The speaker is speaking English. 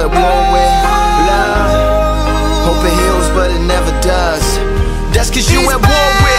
somewhere warm with love. Hope it heals, but it never does. That's cause you at war with.